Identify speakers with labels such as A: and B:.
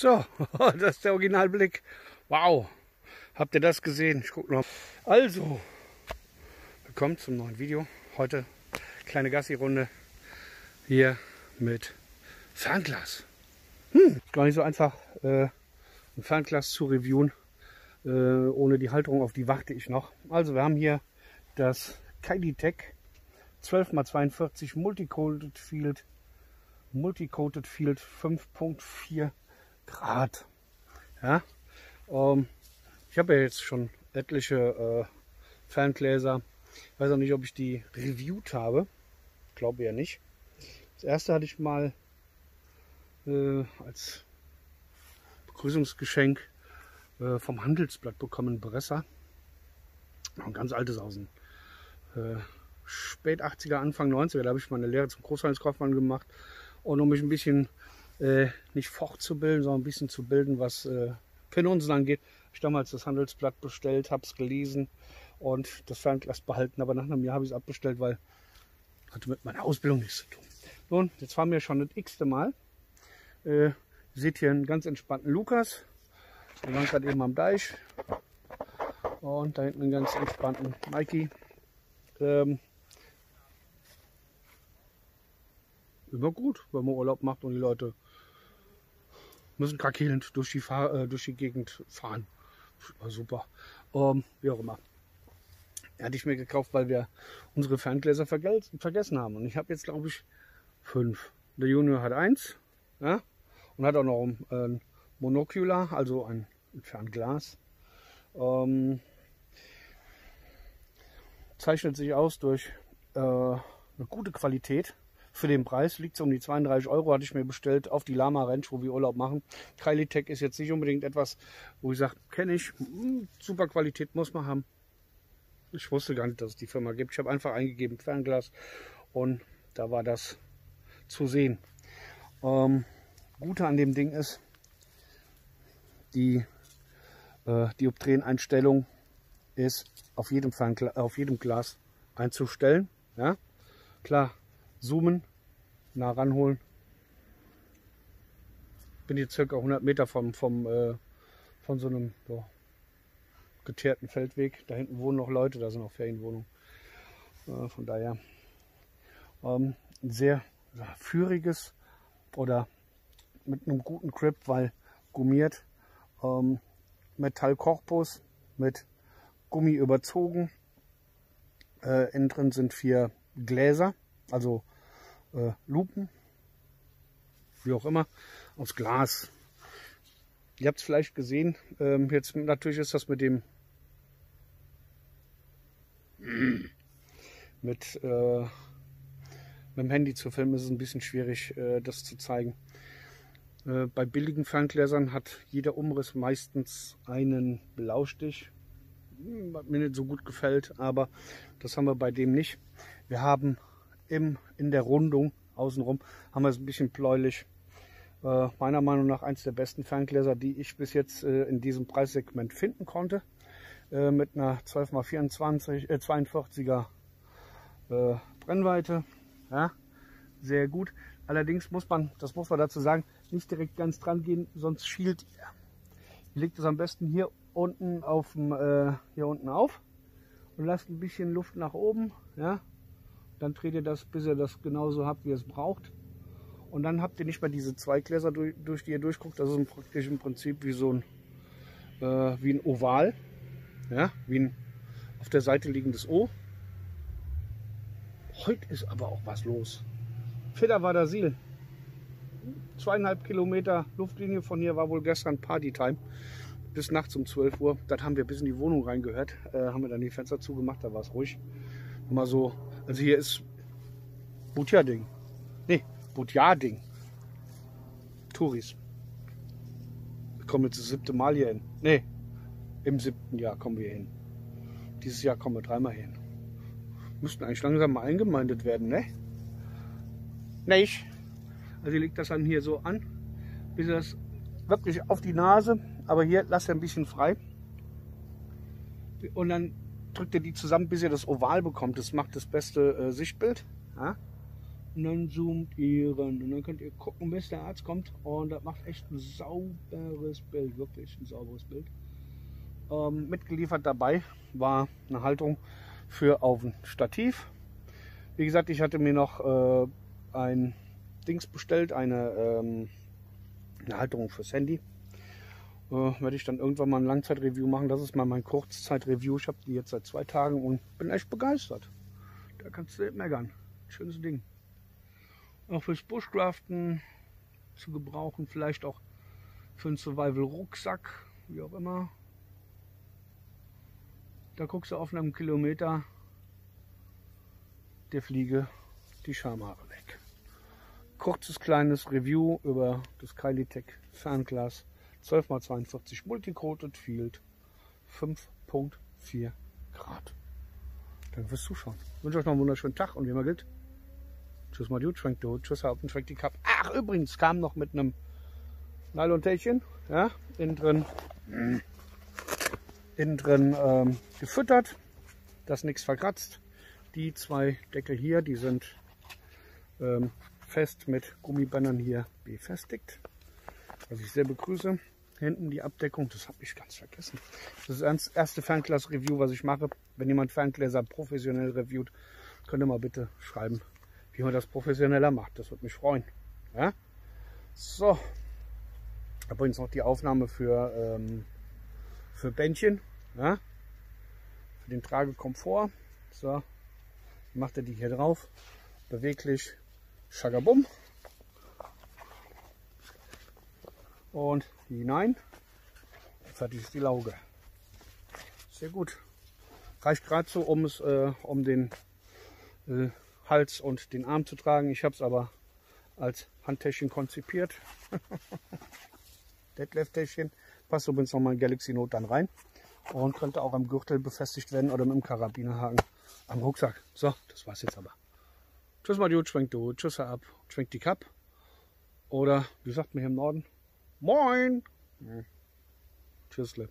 A: So, das ist der Originalblick. Wow. Habt ihr das gesehen? Ich gucke noch. Also, willkommen zum neuen Video. Heute kleine Gassi-Runde hier mit Fernglas. Hm, gar nicht so einfach, äh, ein Fernglas zu reviewen. Äh, ohne die Halterung, auf die warte ich noch. Also, wir haben hier das Kaiditech 12x42 Multicoated Field Multicoated Field 5.4 Grad. Ja, ähm, ich habe ja jetzt schon etliche äh, Ferngläser. Ich weiß auch nicht, ob ich die reviewed habe. Glaube ja nicht. Das erste hatte ich mal äh, als Begrüßungsgeschenk äh, vom Handelsblatt bekommen, Bresser. Ein ganz altes aus den äh, spät 80er, Anfang 90er. Da habe ich meine Lehre zum Großhandelskaufmann gemacht. Und um mich ein bisschen äh, nicht fortzubilden, sondern ein bisschen zu bilden, was äh, Penunsen angeht, ich damals das Handelsblatt bestellt, habe es gelesen und das Fernglas behalten. Aber nach einem Jahr habe ich es abbestellt, weil hatte mit meiner Ausbildung nichts zu tun. Nun, jetzt fahren wir schon das x-te Mal. Äh, seht hier einen ganz entspannten Lukas. Wir waren gerade eben am Deich. Und da hinten einen ganz entspannten Mikey. Ähm, immer gut, wenn man Urlaub macht und die Leute müssen krakelnd durch die, äh, durch die Gegend fahren. War super. Ähm, wie auch immer. Hatte ich mir gekauft, weil wir unsere Ferngläser vergessen haben. Und ich habe jetzt, glaube ich, fünf. Der Junior hat eins ja, und hat auch noch ein, ein Monocular, also ein, ein Fernglas. Ähm, zeichnet sich aus durch äh, eine gute Qualität. Für den Preis liegt es um die 32 Euro, hatte ich mir bestellt auf die Lama Ranch, wo wir Urlaub machen. Kylie Tech ist jetzt nicht unbedingt etwas, wo ich sage, kenne ich, hm, super Qualität muss man haben. Ich wusste gar nicht, dass es die Firma gibt. Ich habe einfach eingegeben Fernglas und da war das zu sehen. Ähm, Gute an dem Ding ist, die äh, Dioptrieneinstellung ist auf jedem, auf jedem Glas einzustellen. Ja? Klar, zoomen, nah ranholen. Bin jetzt circa 100 Meter vom, vom, äh, von so einem so, geteerten Feldweg. Da hinten wohnen noch Leute, da sind auch Ferienwohnungen. Äh, von daher ähm, ein sehr führiges oder mit einem guten Grip, weil gummiert. Ähm, Metallkorpus mit Gummi überzogen. Äh, innen drin sind vier Gläser, also äh, Lupen, wie auch immer, aus Glas. Ihr habt es vielleicht gesehen. Ähm, jetzt natürlich ist das mit dem mit, äh, mit dem Handy zu filmen ist es ein bisschen schwierig, äh, das zu zeigen. Äh, bei billigen Ferngläsern hat jeder Umriss meistens einen Blaustich. Hm, was mir nicht so gut gefällt, aber das haben wir bei dem nicht. Wir haben im, in der Rundung außenrum haben wir es ein bisschen bläulich. Äh, meiner Meinung nach eins der besten Ferngläser, die ich bis jetzt äh, in diesem Preissegment finden konnte. Äh, mit einer 12x24, äh, 42er äh, Brennweite. Ja, sehr gut. Allerdings muss man, das muss man dazu sagen, nicht direkt ganz dran gehen, sonst schielt ihr. Legt es am besten hier unten auf dem, äh, hier unten auf und lasst ein bisschen Luft nach oben. Ja, dann dreht ihr das, bis ihr das genauso habt, wie ihr es braucht. Und dann habt ihr nicht mehr diese zwei Gläser, durch, durch die ihr durchguckt. Das ist praktisch im Prinzip wie so ein, äh, wie ein Oval. Ja, wie ein auf der Seite liegendes O. Heute ist aber auch was los. Federwader Zweieinhalb Kilometer Luftlinie von hier war wohl gestern Partytime. Bis nachts um 12 Uhr. Das haben wir bis in die Wohnung reingehört. Äh, haben wir dann die Fenster zugemacht, da war es ruhig. Mal so also hier ist Butjading. Nee, Butjading. Touris. Wir kommen jetzt das siebte Mal hier hin. Nee, im siebten Jahr kommen wir hin. Dieses Jahr kommen wir dreimal hin. Müssten eigentlich langsam mal eingemeindet werden, ne? Nicht. Also liegt das dann hier so an, bis das wirklich auf die Nase, aber hier lasst er ein bisschen frei. Und dann drückt ihr die zusammen, bis ihr das Oval bekommt. Das macht das beste äh, Sichtbild. Ja? Und dann zoomt ihr ran. Und dann könnt ihr gucken, bis der Arzt kommt. Und das macht echt ein sauberes Bild. Wirklich ein sauberes Bild. Ähm, mitgeliefert dabei war eine Haltung für auf ein Stativ. Wie gesagt, ich hatte mir noch äh, ein Dings bestellt, eine, ähm, eine Halterung fürs Handy. Äh, werde ich dann irgendwann mal ein Langzeitreview machen. Das ist mal mein Kurzzeitreview. Ich habe die jetzt seit zwei Tagen und bin echt begeistert. Da kannst du nicht meckern. Schönes Ding. Auch fürs Bushcraften zu gebrauchen, vielleicht auch für einen Survival-Rucksack, wie auch immer. Da guckst du auf einem Kilometer der Fliege die Schamhaare weg. Kurzes kleines Review über das Kylie-Tech Fernglas 12x42 Multicoated Field 5.4 Grad. Danke fürs Zuschauen. Ich wünsche euch noch einen wunderschönen Tag und wie immer gilt, tschüss mal Dude, schwenkt du, tschüss und schwenkt die Cup. Ach, übrigens, kam noch mit einem Nylon-Täschchen, ja, innen drin, innen drin ähm, gefüttert, dass nichts verkratzt. Die zwei Deckel hier, die sind ähm, fest mit Gummibändern hier befestigt, was ich sehr begrüße. Hinten die Abdeckung, das habe ich ganz vergessen. Das ist das erste Fernglas-Review, was ich mache. Wenn jemand Ferngläser professionell reviewt, könnt ihr mal bitte schreiben, wie man das professioneller macht. Das würde mich freuen. Ja? So, übrigens noch die Aufnahme für, ähm, für Bändchen. Ja? Für den Tragekomfort. So, macht er die hier drauf. Beweglich. Schagabum. Und hinein. Fertig ist die Lauge. Sehr gut. Reicht gerade so, um es äh, um den äh, Hals und den Arm zu tragen. Ich habe es aber als Handtäschchen konzipiert. Deadlift-Täschchen. Passt übrigens noch mal Galaxy Note dann rein. Und könnte auch am Gürtel befestigt werden oder mit dem Karabinerhaken am Rucksack. So, das war's jetzt aber. Tschüss Dude, schwenkt du, tschüss ab, schwenkt die Cup. Oder, wie sagt man hier im Norden? Moin! Tschüssle.